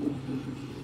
Thank you.